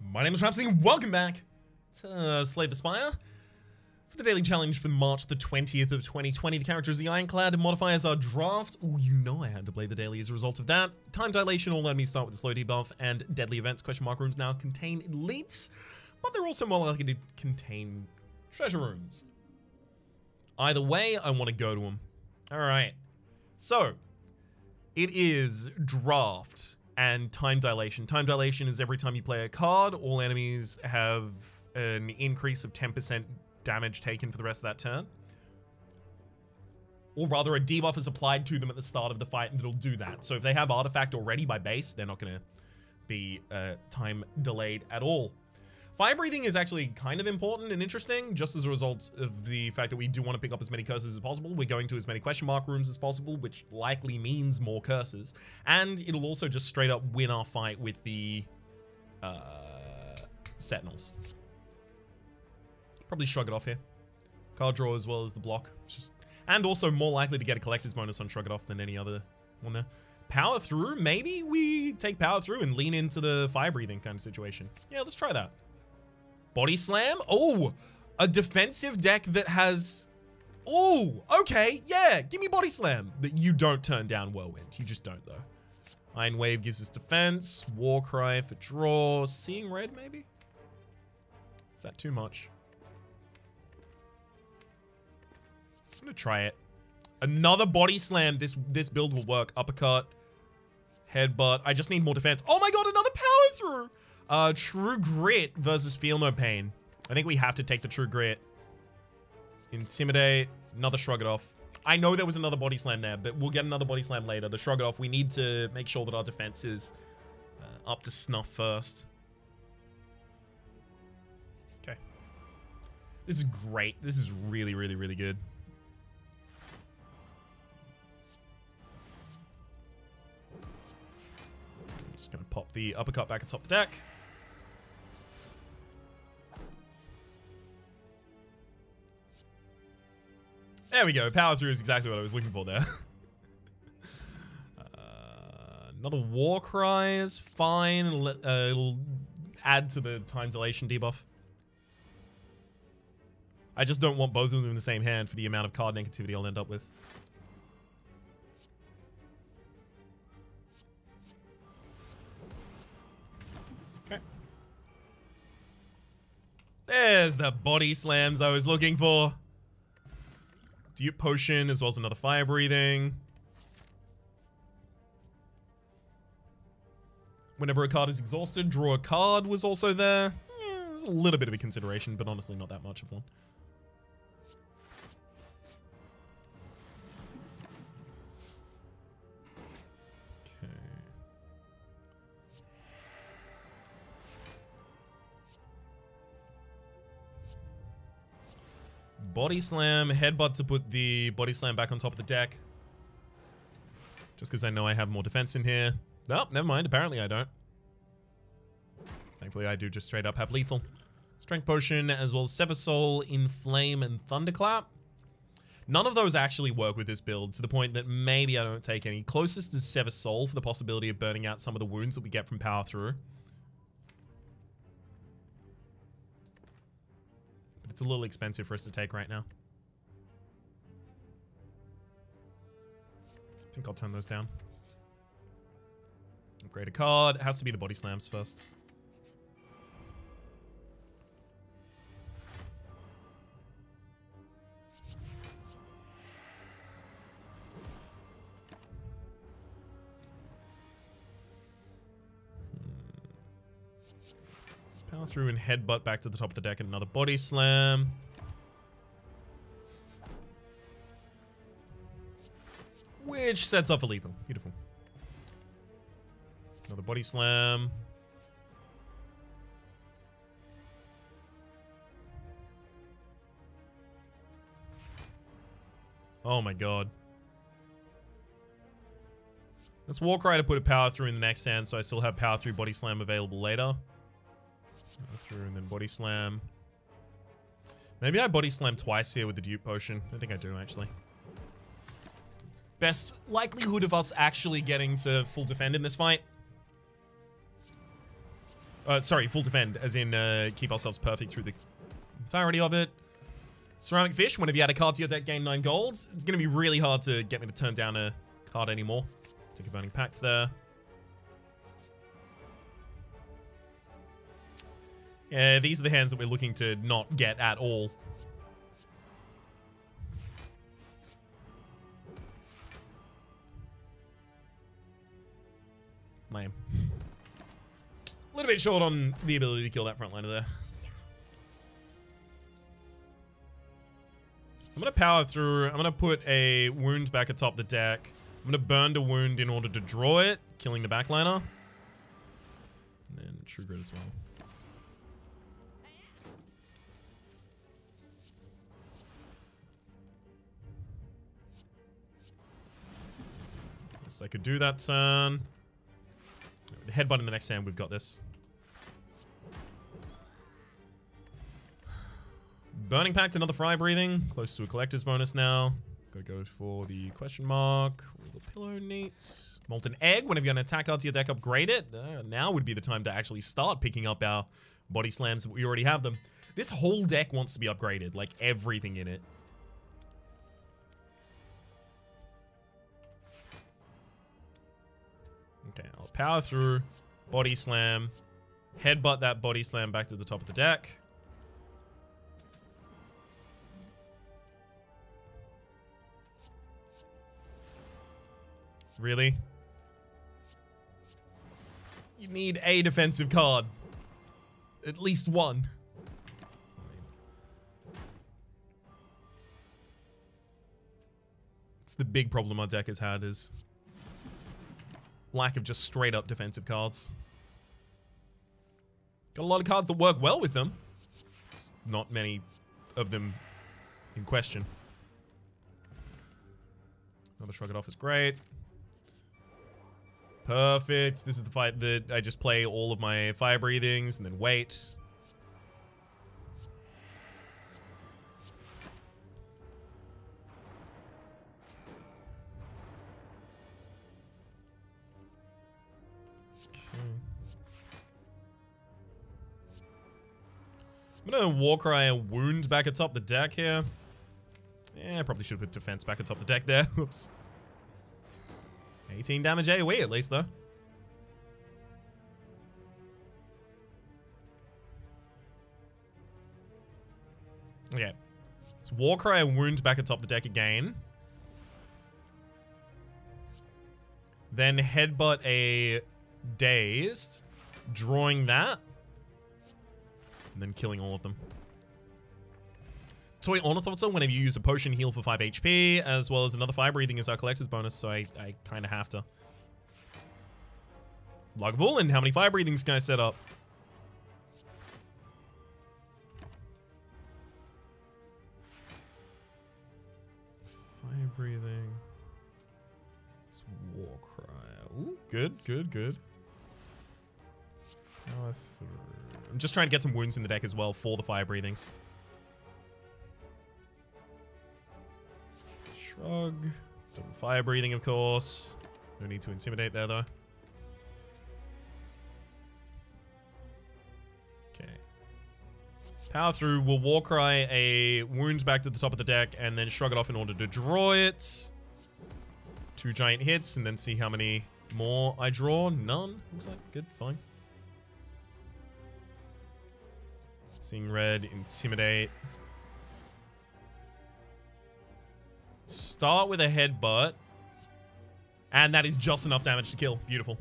My name is Rhapsody, and welcome back to uh, Slay the Spire. For the daily challenge for March the 20th of 2020, the character is the Ironclad, modifiers are Draft. Oh, you know I had to play the daily as a result of that. Time Dilation, all enemies start with a slow debuff, and Deadly Events, question mark rooms now contain elites, but they're also more likely to contain treasure rooms. Either way, I want to go to them. Alright, so, it is Draft and time dilation. Time dilation is every time you play a card, all enemies have an increase of 10% damage taken for the rest of that turn. Or rather, a debuff is applied to them at the start of the fight and it'll do that. So if they have artifact already by base, they're not going to be uh, time delayed at all. Fire breathing is actually kind of important and interesting, just as a result of the fact that we do want to pick up as many curses as possible. We're going to as many question mark rooms as possible, which likely means more curses. And it'll also just straight up win our fight with the uh, Sentinels. Probably shrug it off here. Card draw as well as the block. Just And also more likely to get a collector's bonus on shrug it off than any other one there. Power through? Maybe we take power through and lean into the fire breathing kind of situation. Yeah, let's try that. Body slam? Oh, a defensive deck that has... Oh, okay, yeah. Give me body slam. That you don't turn down whirlwind. You just don't, though. Iron Wave gives us defense. War Cry for draw. Seeing red, maybe? Is that too much? I'm gonna try it. Another body slam. This this build will work. Uppercut. Headbutt. I just need more defense. Oh my god, another power through! Uh, True Grit versus Feel No Pain. I think we have to take the True Grit. Intimidate. Another Shrug It Off. I know there was another Body Slam there, but we'll get another Body Slam later. The Shrug It Off, we need to make sure that our defense is uh, up to snuff first. Okay. This is great. This is really, really, really good. I'm just gonna pop the uppercut back atop the deck. There we go. Power through is exactly what I was looking for there. uh, another war cry is fine. Uh, it'll add to the time dilation debuff. I just don't want both of them in the same hand for the amount of card negativity I'll end up with. Okay. There's the body slams I was looking for. Dupe Potion, as well as another Fire Breathing. Whenever a card is exhausted, draw a card was also there. Yeah, a little bit of a consideration, but honestly not that much of one. Body slam, headbutt to put the body slam back on top of the deck. Just because I know I have more defense in here. Nope, never mind. Apparently I don't. Thankfully I do just straight up have lethal. Strength Potion, as well as Sever Soul, Inflame, and Thunderclap. None of those actually work with this build, to the point that maybe I don't take any. Closest is Sever Soul for the possibility of burning out some of the wounds that we get from Power Through. It's a little expensive for us to take right now. I think I'll turn those down. Upgrade a card. It has to be the body slams first. Power through and headbutt back to the top of the deck and another body slam. Which sets up a lethal. Beautiful. Another body slam. Oh my god. Let's walk right to put a power through in the next hand so I still have power through body slam available later. Through and then body slam. Maybe I body slam twice here with the dupe potion. I think I do actually. Best likelihood of us actually getting to full defend in this fight. Uh, sorry, full defend, as in uh, keep ourselves perfect through the entirety of it. Ceramic Fish, whenever you add a card to your deck, gain 9 golds. It's going to be really hard to get me to turn down a card anymore. Take a Burning Pact there. Yeah, these are the hands that we're looking to not get at all. Lame. A little bit short on the ability to kill that frontliner there. I'm to power through. I'm to put a wound back atop the deck. I'm to burn the wound in order to draw it, killing the backliner. And then True Grit as well. I could do that turn. Headbutt in the next hand, we've got this. Burning Pact, another fire breathing. Close to a collector's bonus now. Go go for the question mark. The pillow neat. Molten Egg, whenever you have an attack card to your deck, upgrade it. Uh, now would be the time to actually start picking up our body slams. We already have them. This whole deck wants to be upgraded, like everything in it. Power through, body slam, headbutt that body slam back to the top of the deck. Really? You need a defensive card. At least one. It's the big problem our deck has had is lack of just straight up defensive cards. Got a lot of cards that work well with them. Just not many of them in question. Another Shrug It Off is great. Perfect. This is the fight that I just play all of my fire breathings and then wait. Gonna Warcry and Wound back atop the deck here. Yeah, probably should put Defense back atop the deck there. Oops. 18 damage AoE at least, though. Okay. It's Warcry and Wound back atop the deck again. Then Headbutt a Dazed. Drawing that. And then killing all of them. Toy Ornithopter, whenever you use a potion, heal for 5 HP, as well as another fire breathing is our collector's bonus, so I, I kind of have to. Lagavulin, how many fire breathings can I set up? Fire breathing. It's war cry. Ooh, good, good, good. I'm just trying to get some wounds in the deck as well for the fire breathings. Shrug. Double fire breathing, of course. No need to intimidate there, though. Okay. Power through. We'll Warcry a wounds back to the top of the deck and then shrug it off in order to draw it. Two giant hits and then see how many more I draw. None. Looks like good. Fine. Seeing red. Intimidate. Start with a headbutt. And that is just enough damage to kill. Beautiful.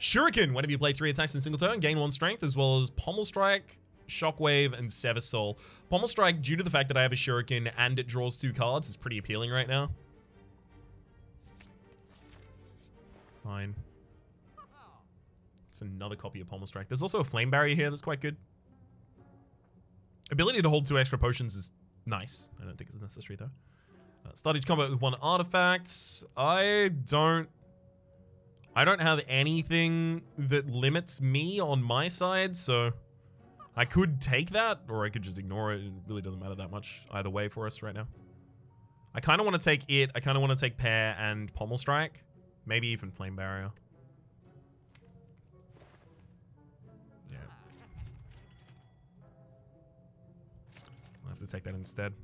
Shuriken. Whenever you play three attacks in single turn, gain one strength, as well as Pommel Strike, Shockwave, and Sever Soul. Pommel Strike, due to the fact that I have a Shuriken and it draws two cards, is pretty appealing right now. Fine. It's another copy of Pommel Strike. There's also a Flame Barrier here that's quite good. Ability to hold two extra potions is nice. I don't think it's necessary, though. Uh, start each combat with one artifact. I don't... I don't have anything that limits me on my side, so... I could take that, or I could just ignore it. It really doesn't matter that much either way for us right now. I kind of want to take it. I kind of want to take Pair and Pommel Strike. Maybe even Flame Barrier. To take that instead.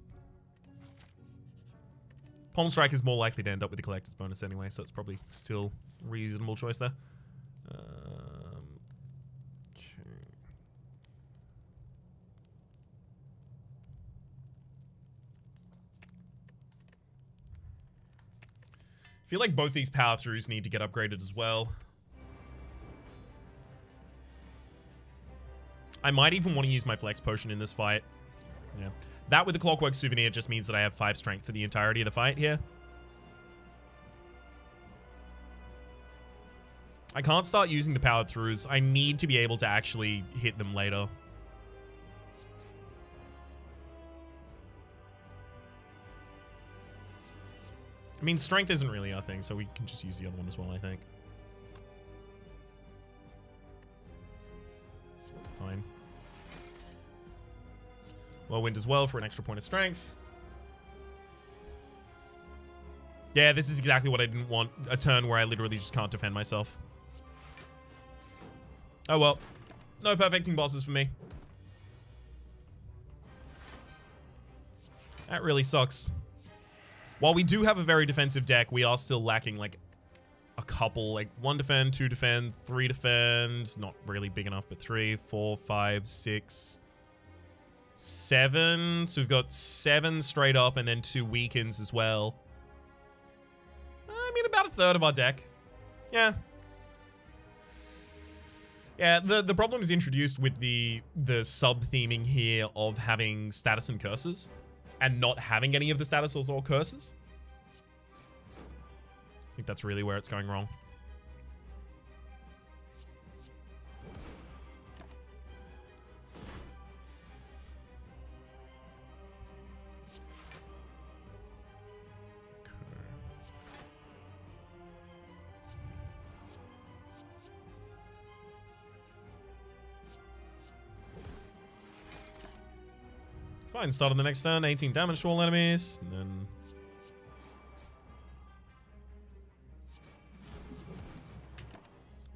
Pommel Strike is more likely to end up with the collector's bonus anyway, so it's probably still a reasonable choice there. Um, okay. feel like both these power throughs need to get upgraded as well. I might even want to use my flex potion in this fight. Yeah. That with the clockwork souvenir just means that I have 5 strength for the entirety of the fight here. I can't start using the power throughs. I need to be able to actually hit them later. I mean, strength isn't really our thing, so we can just use the other one as well, I think. Fine. Whirlwind as well for an extra point of strength. Yeah, this is exactly what I didn't want. A turn where I literally just can't defend myself. Oh well. No perfecting bosses for me. That really sucks. While we do have a very defensive deck, we are still lacking like a couple, like one defend, two defend, three defend. Not really big enough, but three, four, five, six, seven. So we've got seven straight up and then two weakens as well. I mean, about a third of our deck. Yeah. Yeah, the, the problem is introduced with the the sub-theming here of having status and curses and not having any of the statuses or curses. I think that's really where it's going wrong. Fine, start on the next turn, 18 damage to all enemies, and then...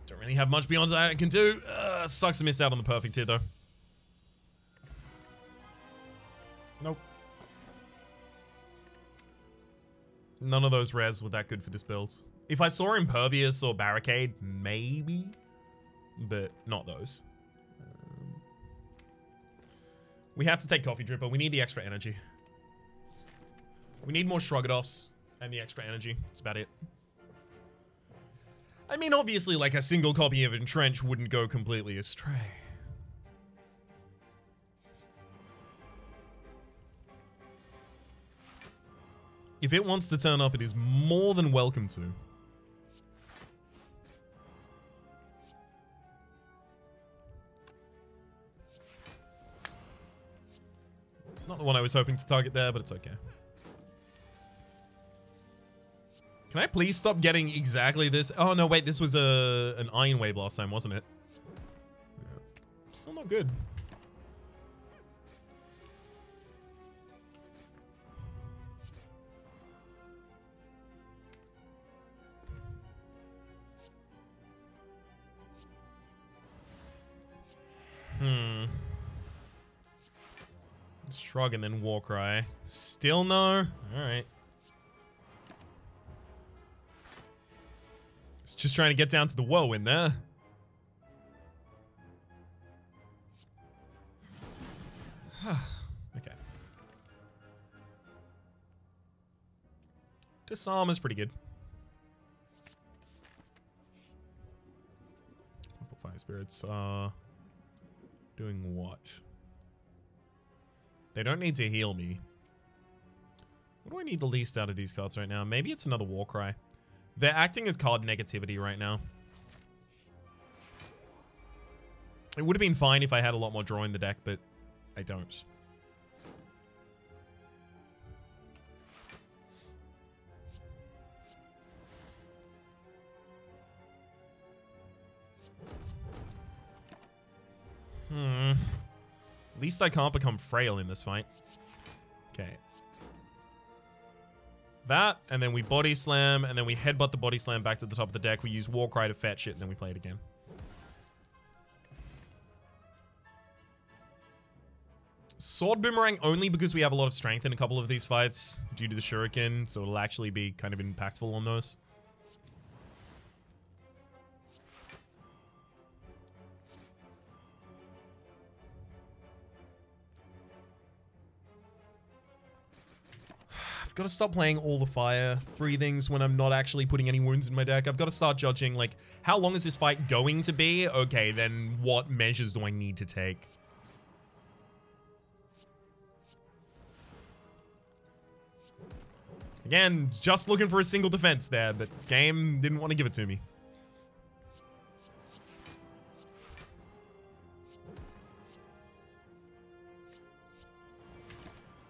Don't really have much beyond that I can do. Uh, sucks to miss out on the perfect here, though. Nope. None of those res were that good for this build. If I saw Impervious or Barricade, maybe, but not those. We have to take Coffee Dripper. We need the extra energy. We need more Shrug-it-offs and the extra energy. That's about it. I mean, obviously, like, a single copy of Entrench wouldn't go completely astray. If it wants to turn up, it is more than welcome to. Not the one I was hoping to target there, but it's okay. Can I please stop getting exactly this? Oh, no, wait. This was a an Iron Wave last time, wasn't it? Yeah. Still not good. Hmm. Shrug and then Warcry. Still no? Alright. It's just trying to get down to the whirlwind there. okay. Disarm is pretty good. Fire spirits are doing what? They don't need to heal me. What do I need the least out of these cards right now? Maybe it's another Warcry. They're acting as card negativity right now. It would have been fine if I had a lot more draw in the deck, but I don't. Hmm. At least I can't become frail in this fight. Okay. That, and then we body slam, and then we headbutt the body slam back to the top of the deck. We use Warcry to fetch it, and then we play it again. Sword Boomerang only because we have a lot of strength in a couple of these fights due to the Shuriken, so it'll actually be kind of impactful on those. I've got to stop playing all the fire breathings when I'm not actually putting any wounds in my deck. I've got to start judging, like, how long is this fight going to be? Okay, then what measures do I need to take? Again, just looking for a single defense there, but game didn't want to give it to me.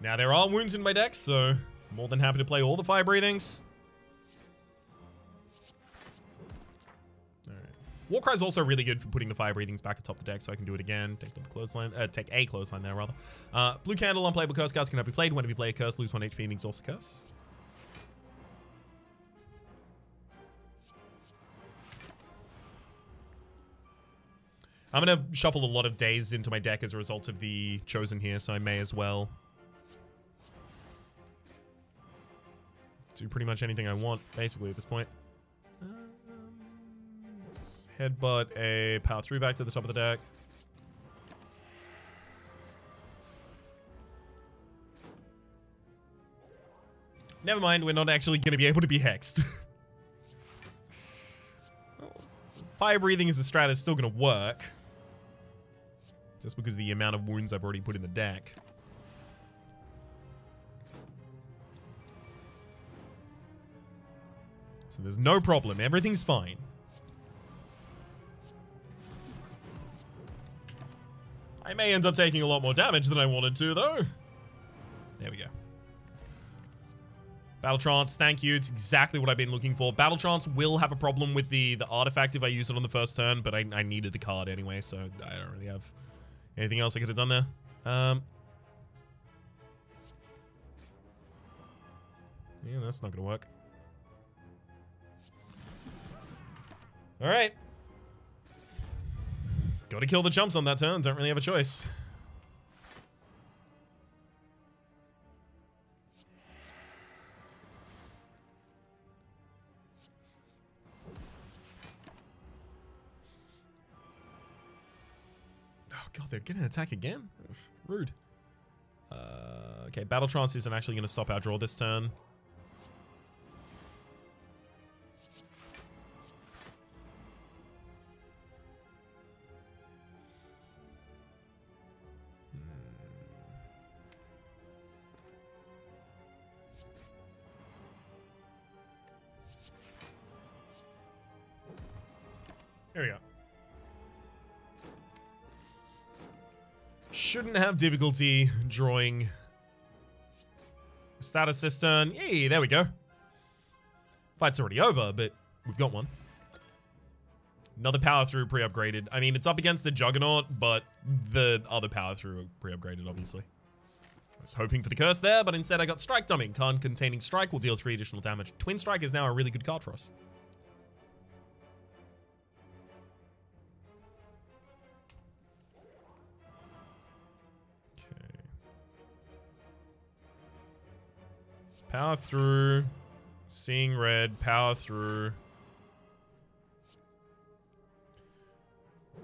Now, there are wounds in my deck, so more than happy to play all the fire breathings. Alright. Warcry is also really good for putting the fire breathings back atop the deck, so I can do it again. Take the clothesline, uh, take a clothesline there rather. Uh, blue candle, unplayable curse cards cannot be played. Whenever you play a curse, lose one HP and exhaust the curse. I'm gonna shuffle a lot of days into my deck as a result of the chosen here, so I may as well do pretty much anything I want, basically, at this point. Um, headbutt a power through back to the top of the deck. Never mind, we're not actually going to be able to be hexed. Fire breathing as a strat is still going to work. Just because of the amount of wounds I've already put in the deck. So there's no problem. Everything's fine. I may end up taking a lot more damage than I wanted to, though. There we go. Battle Trance, thank you. It's exactly what I've been looking for. Battle Trance will have a problem with the, the artifact if I use it on the first turn, but I, I needed the card anyway, so I don't really have anything else I could have done there. Um, yeah, that's not going to work. All right. Got to kill the chumps on that turn. Don't really have a choice. Oh god, they're gonna attack again? Rude. Uh, okay, Battle Trance isn't actually gonna stop our draw this turn. Shouldn't have difficulty drawing status this turn. Yay, there we go. Fight's already over, but we've got one. Another power through pre-upgraded. I mean, it's up against the Juggernaut, but the other power through pre-upgraded, obviously. I was hoping for the curse there, but instead I got Strike Dummy. Card containing Strike will deal 3 additional damage. Twin Strike is now a really good card for us. Power through. Seeing red. Power through.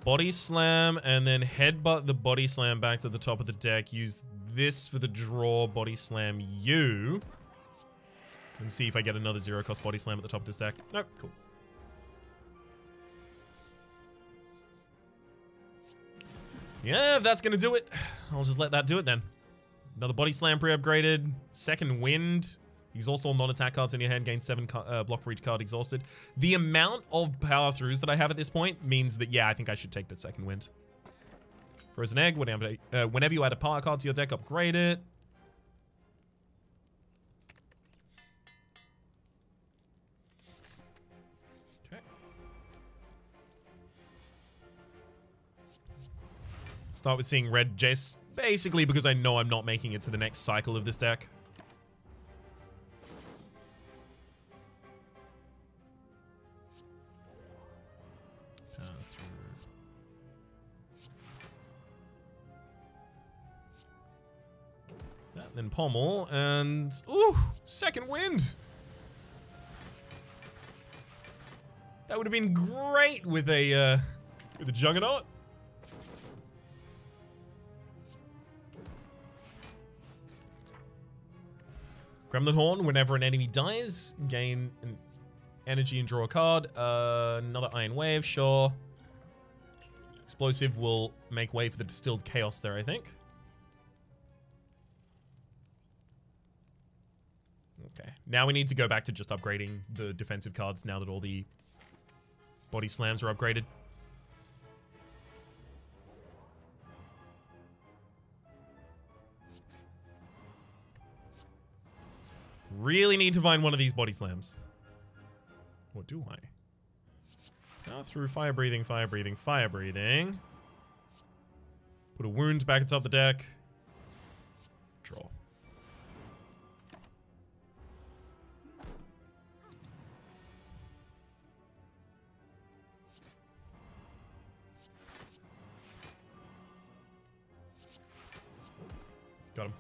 Body slam and then headbutt the body slam back to the top of the deck. Use this for the draw. Body slam you. And see if I get another zero cost body slam at the top of this deck. Nope. Cool. Yeah, if that's going to do it, I'll just let that do it then. Another body slam pre-upgraded. Second wind. He's also non-attack cards in your hand. Gain seven uh, block for each card exhausted. The amount of power throughs that I have at this point means that, yeah, I think I should take that second wind. Frozen Egg. Whenever, uh, whenever you add a power card to your deck, upgrade it. Start with seeing red Jace Basically because I know I'm not making it to the next cycle of this deck. That then Pommel, and ooh, second wind. That would have been great with a uh, with a Juggernaut. Gremlin Horn, whenever an enemy dies, gain an energy and draw a card. Uh, another Iron Wave, sure. Explosive will make way for the Distilled Chaos there, I think. Okay. Now we need to go back to just upgrading the defensive cards now that all the body slams are upgraded. Really need to find one of these body slams. Or do I? Through fire breathing, fire breathing, fire breathing. Put a wound back atop the deck. Draw. Got him.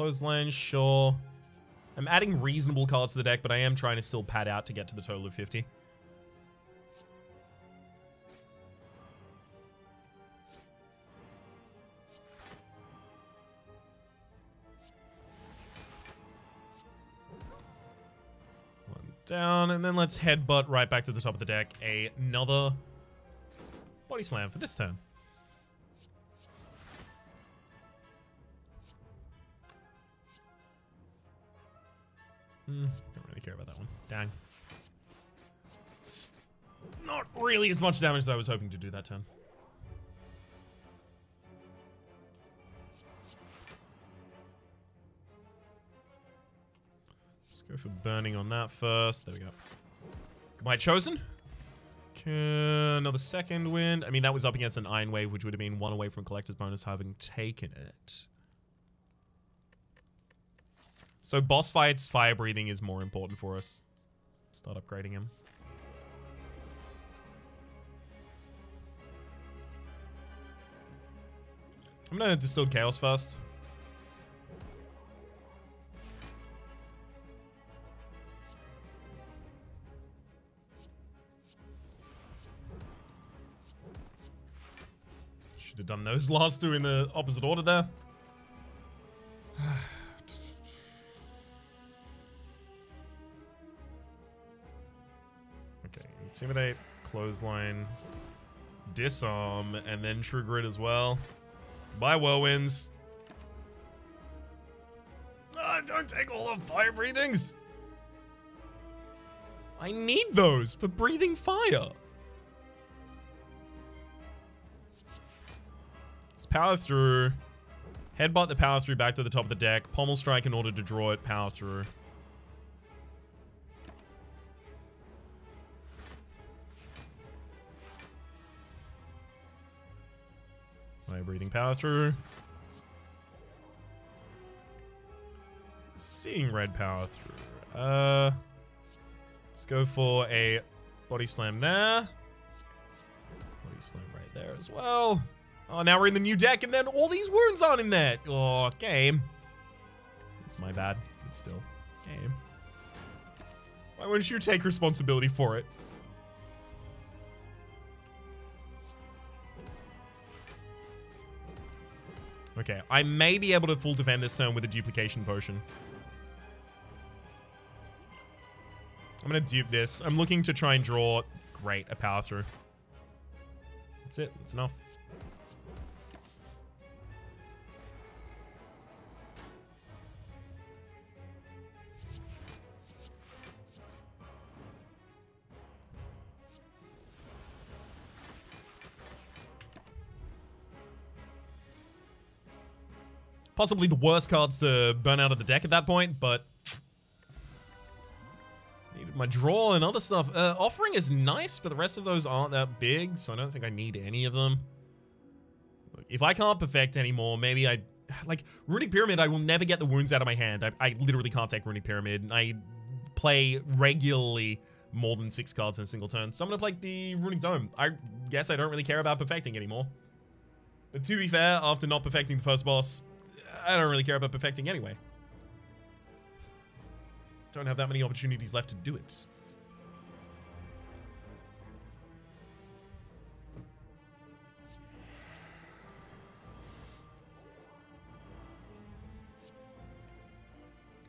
Clothesline, sure. I'm adding reasonable cards to the deck, but I am trying to still pad out to get to the total of 50. One down, and then let's headbutt right back to the top of the deck. Another body slam for this turn. Hmm, don't really care about that one. Dang. Not really as much damage as I was hoping to do that turn. Let's go for burning on that first. There we go. Goodbye, Chosen. Another second wind. I mean, that was up against an Iron Wave, which would have been one away from Collector's Bonus having taken it. So boss fights, fire breathing is more important for us. Start upgrading him. I'm gonna distill chaos first. Should have done those last two in the opposite order there. Intimidate, clothesline, disarm, and then true grit as well. Bye, whirlwinds. Ah, don't take all the fire breathings. I need those for breathing fire. Let's power through. Headbutt the power through back to the top of the deck. Pommel strike in order to draw it. Power through. Breathing power through. Seeing red power through. Uh, let's go for a body slam there. Body slam right there as well. Oh, now we're in the new deck, and then all these wounds aren't in there. Oh, game. It's my bad. It's still game. Why wouldn't you take responsibility for it? Okay, I may be able to full defend this turn with a duplication potion. I'm gonna dupe this. I'm looking to try and draw, great, a power through. That's it, that's enough. Possibly the worst cards to burn out of the deck at that point, but needed my draw and other stuff. Uh, offering is nice, but the rest of those aren't that big, so I don't think I need any of them. If I can't perfect anymore, maybe I... Like, Runic Pyramid, I will never get the wounds out of my hand. I, I literally can't take Runic Pyramid. I play regularly more than six cards in a single turn. So I'm going to play the Runic Dome. I guess I don't really care about perfecting anymore. But to be fair, after not perfecting the first boss, I don't really care about perfecting anyway. Don't have that many opportunities left to do it.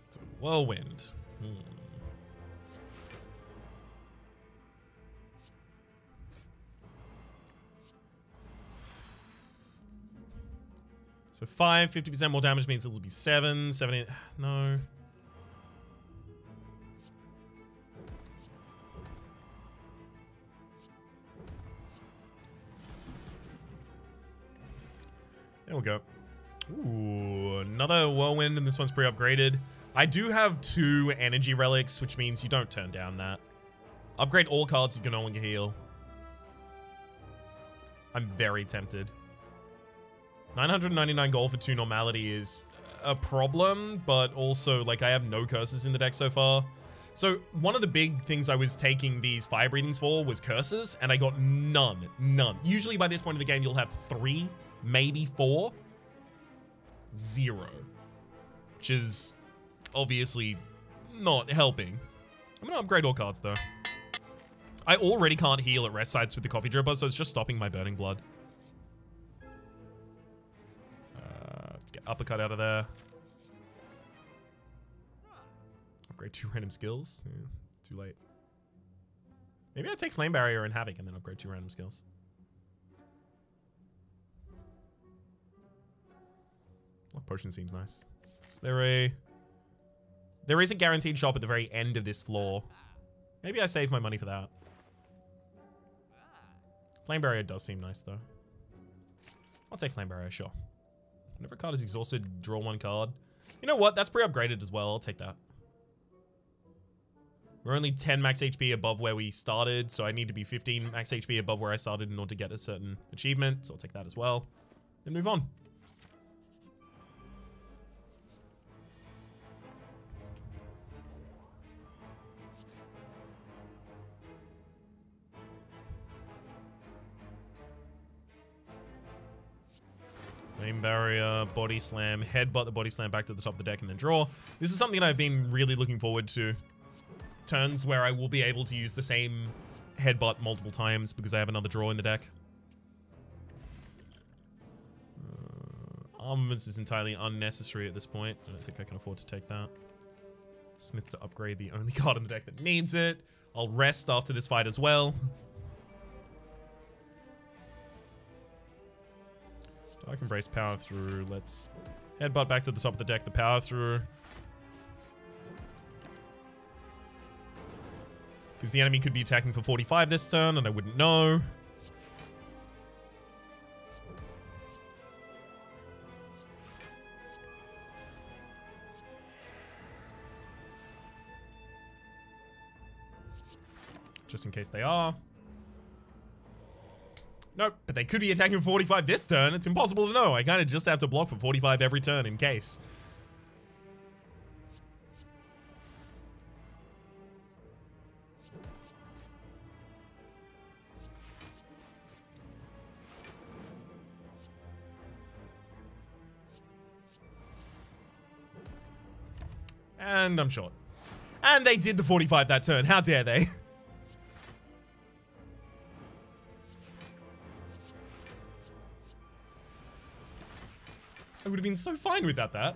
It's a whirlwind. So 5, 50% more damage means it'll be 7, 7, eight, no. There we go. Ooh, another whirlwind, and this one's pre-upgraded. I do have two energy relics, which means you don't turn down that. Upgrade all cards, you can no longer heal. I'm very tempted. 999 gold for two normality is a problem, but also, like, I have no curses in the deck so far. So, one of the big things I was taking these fire breathings for was curses, and I got none. None. Usually by this point in the game, you'll have three, maybe four. Zero. Which is obviously not helping. I'm going to upgrade all cards, though. I already can't heal at rest sites with the coffee dripper, so it's just stopping my burning blood. Uppercut out of there. Upgrade two random skills. Yeah, too late. Maybe I take Flame Barrier and Havoc and then upgrade two random skills. Love Potion seems nice. Is there a... There is a guaranteed shop at the very end of this floor. Maybe I save my money for that. Flame Barrier does seem nice, though. I'll take Flame Barrier, sure. Whenever a card is exhausted, draw one card. You know what? That's pre-upgraded as well. I'll take that. We're only 10 max HP above where we started, so I need to be 15 max HP above where I started in order to get a certain achievement, so I'll take that as well. Then move on. Flame barrier, body slam, headbutt the body slam back to the top of the deck and then draw. This is something I've been really looking forward to. Turns where I will be able to use the same headbutt multiple times because I have another draw in the deck. Uh, armaments is entirely unnecessary at this point. I don't think I can afford to take that. Smith to upgrade the only card in the deck that needs it. I'll rest after this fight as well. I can brace power through. Let's headbutt back to the top of the deck, the power through. Because the enemy could be attacking for 45 this turn, and I wouldn't know. Just in case they are. Nope, but they could be attacking 45 this turn. It's impossible to know. I kind of just have to block for 45 every turn in case. And I'm short. And they did the 45 that turn. How dare they? would have been so fine without that.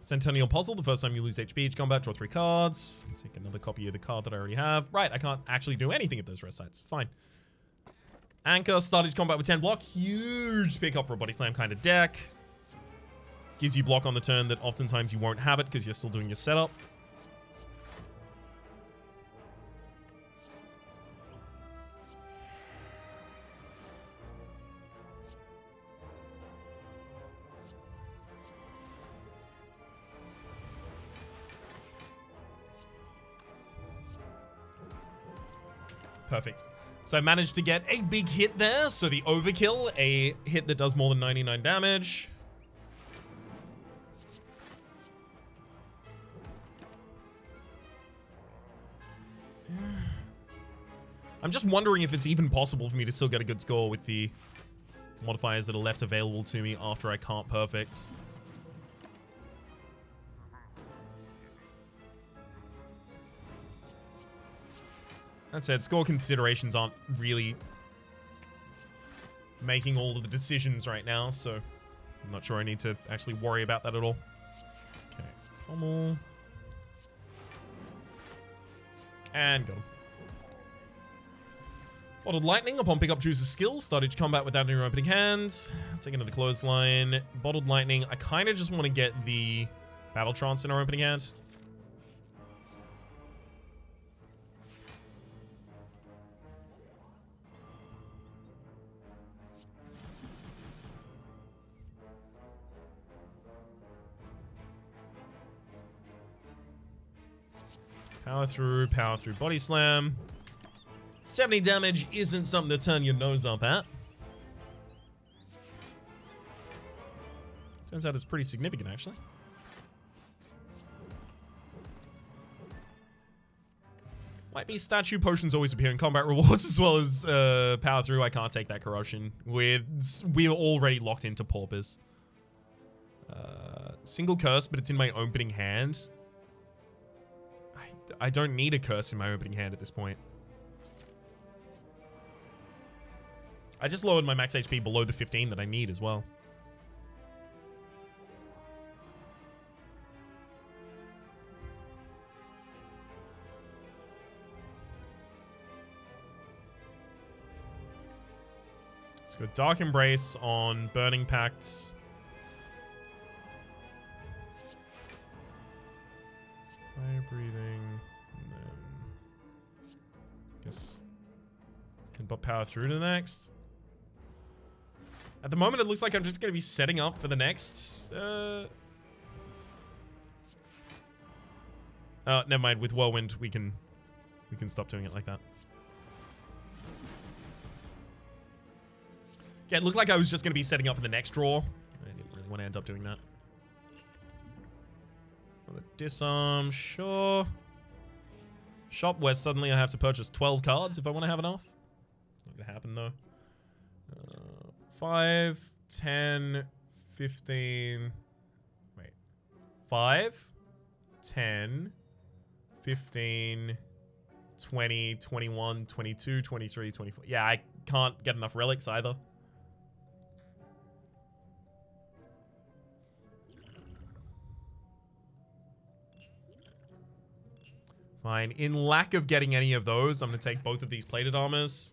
Centennial Puzzle, the first time you lose HP each combat, draw three cards. Take another copy of the card that I already have. Right, I can't actually do anything at those rest sites. Fine. Anchor, started combat with 10 block. Huge pickup for a body slam kind of deck. Gives you block on the turn that oftentimes you won't have it because you're still doing your setup. Perfect. So I managed to get a big hit there. So the overkill, a hit that does more than 99 damage. I'm just wondering if it's even possible for me to still get a good score with the modifiers that are left available to me after I can't perfect. That said, score considerations aren't really making all of the decisions right now, so I'm not sure I need to actually worry about that at all. Okay, Pommel. And go. Bottled Lightning, upon pick up Juice's skills, started combat without any opening hands. To the clothesline. Bottled Lightning, I kind of just want to get the Battle Trance in our opening hand. Power through, power through, body slam. 70 damage isn't something to turn your nose up at. Turns out it's pretty significant, actually. White Beast Statue potions always appear in combat rewards as well as uh, power through. I can't take that corruption. We're, we're already locked into paupers. Uh, single curse, but it's in my opening hand. I don't need a curse in my opening hand at this point. I just lowered my max HP below the 15 that I need as well. Let's go Dark Embrace on Burning Pacts. Fire breathing. And then guess can power through to the next. At the moment, it looks like I'm just going to be setting up for the next. Uh... Oh, never mind. With Whirlwind, we can we can stop doing it like that. Yeah, it looked like I was just going to be setting up for the next draw. I didn't really want to end up doing that. Another disarm, sure. Shop where suddenly I have to purchase 12 cards if I want to have enough. Not to happen though. Uh, 5, 10, 15. Wait. 5, 10, 15, 20, 21, 22, 23, 24. Yeah, I can't get enough relics either. Fine. In lack of getting any of those, I'm going to take both of these plated armors.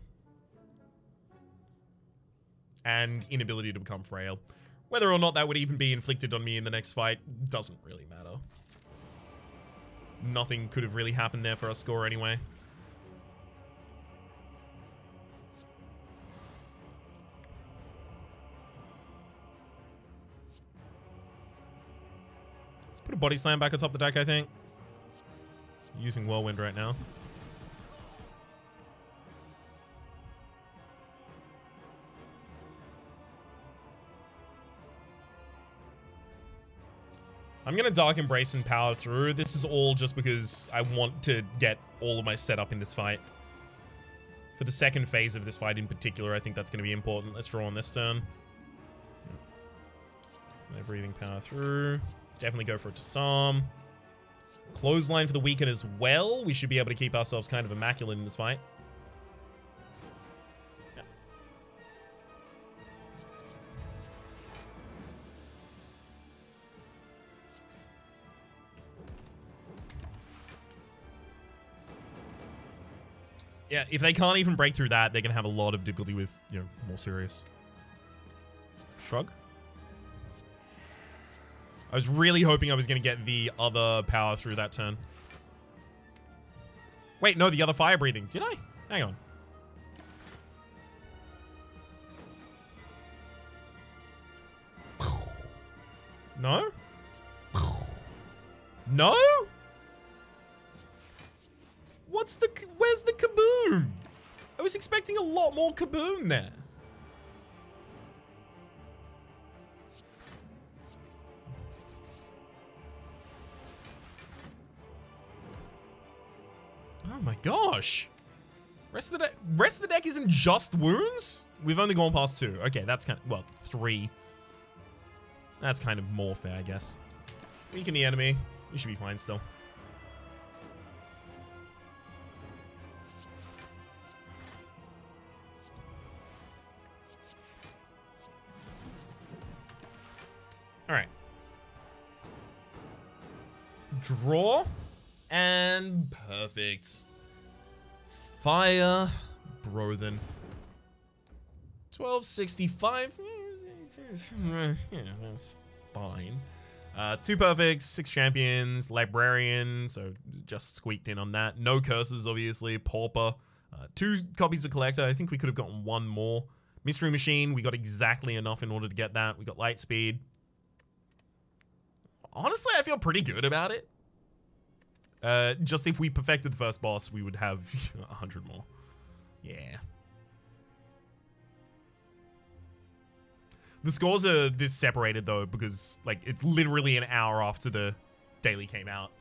And inability to become frail. Whether or not that would even be inflicted on me in the next fight doesn't really matter. Nothing could have really happened there for a score anyway. Let's put a body slam back atop the deck, I think using Whirlwind right now. I'm going to Dark Embrace and power through. This is all just because I want to get all of my setup in this fight. For the second phase of this fight in particular, I think that's going to be important. Let's draw on this turn. breathing power through. Definitely go for a Disarm. Clothesline for the weekend as well. We should be able to keep ourselves kind of immaculate in this fight. Yeah, if they can't even break through that, they're going to have a lot of difficulty with, you know, more serious. Shrug? I was really hoping I was going to get the other power through that turn. Wait, no, the other fire breathing. Did I? Hang on. No? No? What's the... Where's the kaboom? I was expecting a lot more kaboom there. Gosh. Rest of the deck, rest of the deck isn't just wounds. We've only gone past two. Okay, that's kind of well three. That's kind of more fair, I guess. Weaken the enemy. You should be fine still. All right. Draw and perfect. Fire Breathing. 1265. Yeah, that's fine. Uh, two perfects, six champions, librarian, so just squeaked in on that. No curses, obviously. Pauper, uh, two copies of collector. I think we could have gotten one more. Mystery machine, we got exactly enough in order to get that. We got light speed. Honestly, I feel pretty good about it. Uh, just if we perfected the first boss, we would have a 100 more. Yeah. The scores are this separated though because like it's literally an hour after the daily came out.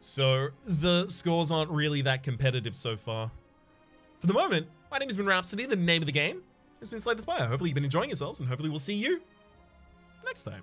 So the scores aren't really that competitive so far. For the moment, my name has been Rhapsody. The name of the game has been Slay the Spire. Hopefully you've been enjoying yourselves and hopefully we'll see you next time.